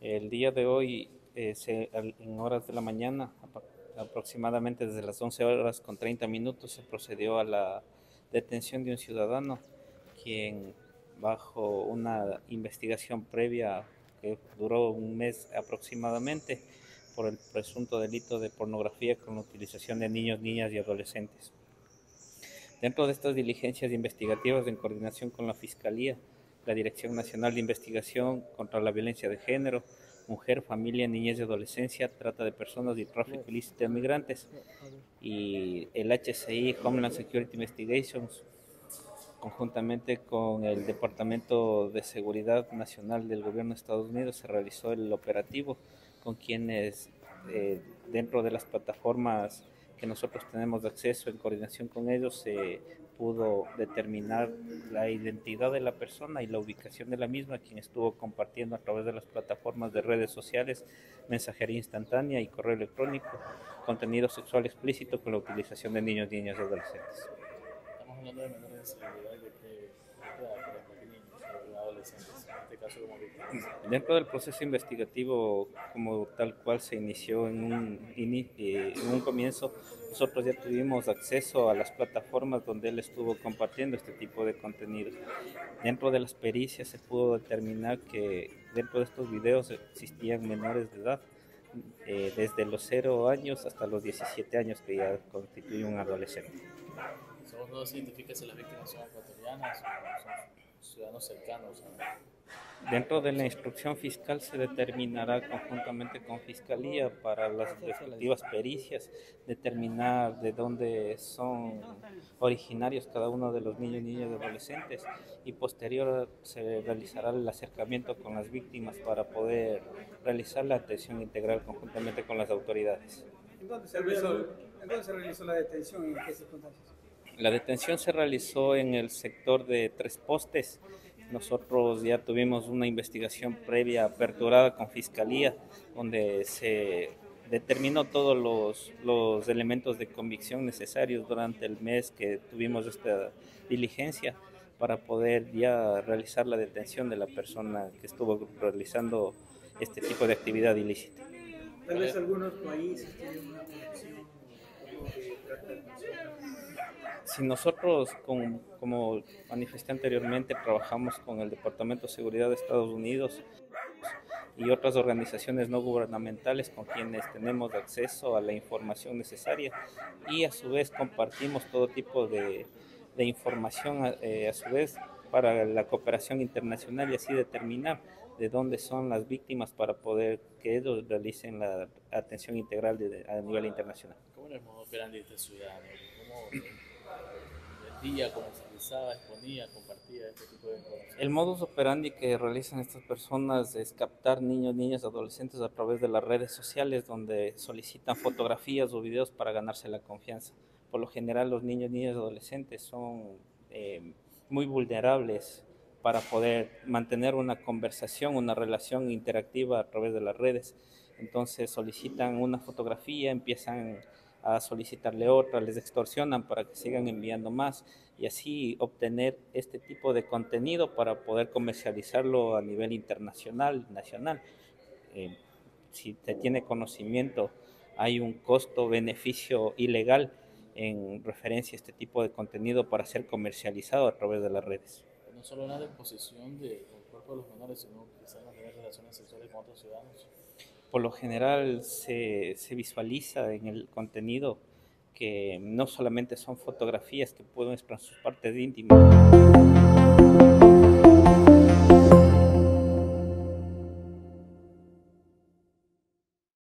El día de hoy, eh, en horas de la mañana, aproximadamente desde las 11 horas con 30 minutos, se procedió a la detención de un ciudadano quien bajo una investigación previa que duró un mes aproximadamente por el presunto delito de pornografía con utilización de niños, niñas y adolescentes. Dentro de estas diligencias investigativas en coordinación con la Fiscalía, la Dirección Nacional de Investigación contra la Violencia de Género, Mujer, Familia, Niñez y Adolescencia, Trata de Personas y Tráfico Ilícito de Migrantes, y el HCI, Homeland Security Investigations, conjuntamente con el Departamento de Seguridad Nacional del Gobierno de Estados Unidos, se realizó el operativo con quienes eh, dentro de las plataformas que nosotros tenemos acceso en coordinación con ellos se pudo determinar la identidad de la persona y la ubicación de la misma, quien estuvo compartiendo a través de las plataformas de redes sociales, mensajería instantánea y correo electrónico, contenido sexual explícito con la utilización de niños, niñas y adolescentes. Estamos hablando de menores de edad de que, niños, adolescentes, en este caso como víctimas. Dentro del proceso investigativo, como tal cual se inició en un, eh, en un comienzo, nosotros ya tuvimos acceso a las plataformas donde él estuvo compartiendo este tipo de contenido. Dentro de las pericias se pudo determinar que dentro de estos videos existían menores de edad eh, desde los 0 años hasta los 17 años que ya constituye un adolescente. ¿Solo no se identifica si las víctimas son ecuatorianas o son ciudadanos cercanos? Dentro de la instrucción fiscal se determinará conjuntamente con Fiscalía para las respectivas pericias, determinar de dónde son originarios cada uno de los niños, niñas y adolescentes y posterior se realizará el acercamiento con las víctimas para poder realizar la atención integral conjuntamente con las autoridades. ¿En dónde se realizó, la detención y en qué circunstancias? La detención se realizó en el sector de Tres Postes nosotros ya tuvimos una investigación previa aperturada con Fiscalía, donde se determinó todos los, los, elementos de convicción necesarios durante el mes que tuvimos esta diligencia para poder ya realizar la detención de la persona que estuvo realizando este tipo de actividad ilícita. Tal vez algunos países tienen una conexión si nosotros, como, manifesté anteriormente, trabajamos con el Departamento de Seguridad de Estados Unidos y otras organizaciones no gubernamentales con quienes tenemos acceso a la información necesaria y a su vez compartimos todo tipo de, información eh, a su vez para la cooperación internacional y así determinar de dónde son las víctimas para poder que ellos realicen la atención integral a nivel internacional. ¿Cómo era el modo operandi de este ciudadano? ¿Cómo vendía, comercializaba, exponía, compartía este tipo de información? El modus operandi que realizan estas personas es captar niños, niñas, adolescentes a través de las redes sociales donde solicitan fotografías o videos para ganarse la confianza. Por lo general los niños, niñas, adolescentes son eh, muy vulnerables para poder mantener una conversación, una relación interactiva a través de las redes. Entonces solicitan una fotografía, empiezan a solicitarle otra, les extorsionan para que sigan enviando más y así obtener este tipo de contenido para poder comercializarlo a nivel internacional, nacional. Eh, si se tiene conocimiento, hay un costo-beneficio ilegal en referencia a este tipo de contenido para ser comercializado a través de las redes no solo la disposición del cuerpo de los menores, sino quizás tener relaciones sexuales con otros ciudadanos. Por lo general se, se visualiza en el contenido que no solamente son fotografías que pueden expresar sus partes íntimas.